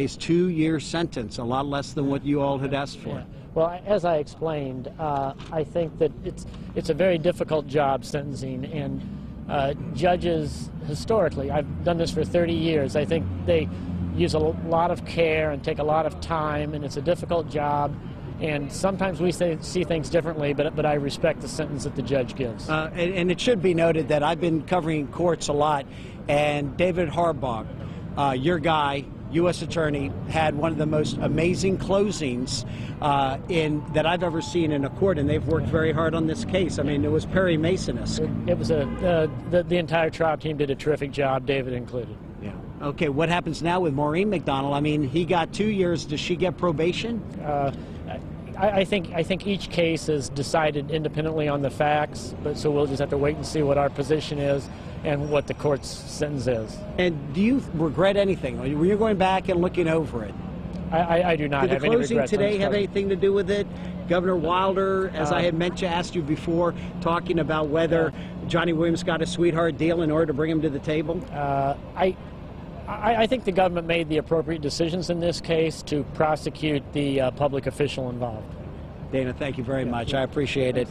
His two-year sentence, a lot less than what you all had asked for. Yeah. Well, as I explained, uh, I think that it's it's a very difficult job sentencing, and uh, judges historically, I've done this for 30 years. I think they use a lot of care and take a lot of time, and it's a difficult job. And sometimes we say, see things differently, but but I respect the sentence that the judge gives. Uh, and, and it should be noted that I've been covering courts a lot, and David Harbaugh, uh, your guy, U.S. Attorney, had one of the most amazing closings uh, in that I've ever seen in a court, and they've worked very hard on this case. I mean, it was Perry Mason-esque. It was a uh, the, the entire trial team did a terrific job, David included. Yeah. Okay, what happens now with Maureen McDonnell? I mean, he got two years. Does she get probation? Uh, I, I think I think each case is decided independently on the facts, but so we'll just have to wait and see what our position is and what the court's sentence is. And do you regret anything? When you're going back and looking over it, I, I, I do not Did have any closing today have anything to do with it? Governor Wilder, as I Uh, had mentioned, asked you before, talking about whether Jonnie Williams got a sweetheart deal in order to bring him to the table. Uh, I, I, I think the government made the appropriate decisions in this case to prosecute the uh, public official involved. Dana, thank you very much. I appreciate it.